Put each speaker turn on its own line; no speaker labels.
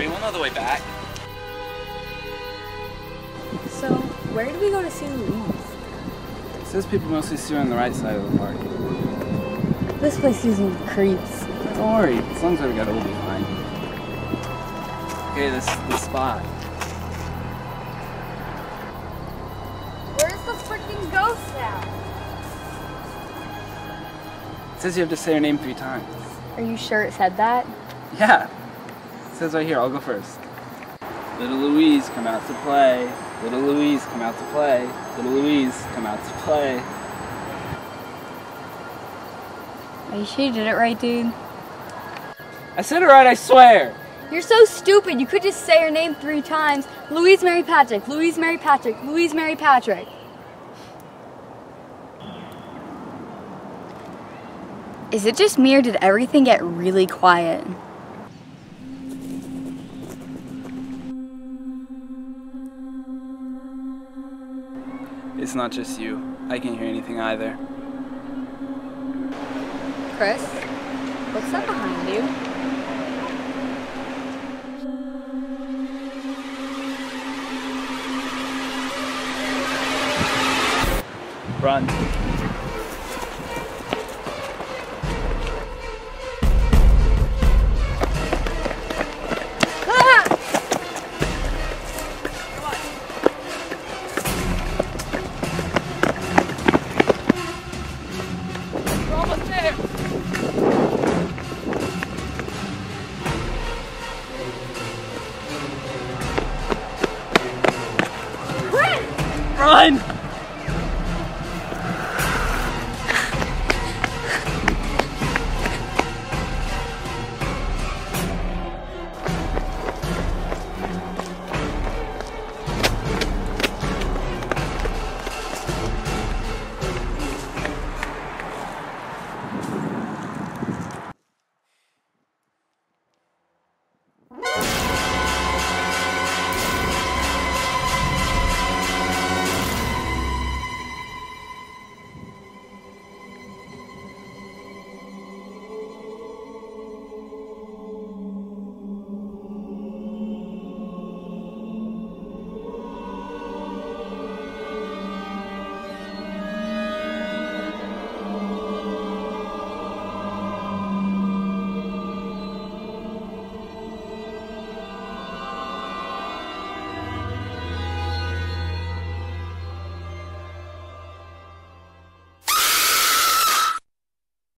worry, we'll know the way back.
So, where do we go to see Louise?
It says people mostly see her on the right side of the park.
This place gives me creeps.
Don't worry, as long as we got it, we'll be fine. Okay, this this spot.
Where's the freaking ghost now?
It says you have to say her name three times.
Are you sure it said that?
Yeah. It says right here, I'll go first. Little Louise, come out to play. Little Louise, come out to play. Little Louise, come out to play.
Are you sure you did it right, dude?
I said it right, I swear!
You're so stupid. You could just say her name three times. Louise Mary Patrick, Louise Mary Patrick, Louise Mary Patrick. Is it just me or did everything get really quiet?
It's not just you. I can't hear anything either.
Chris, what's that behind you?
Run. Run!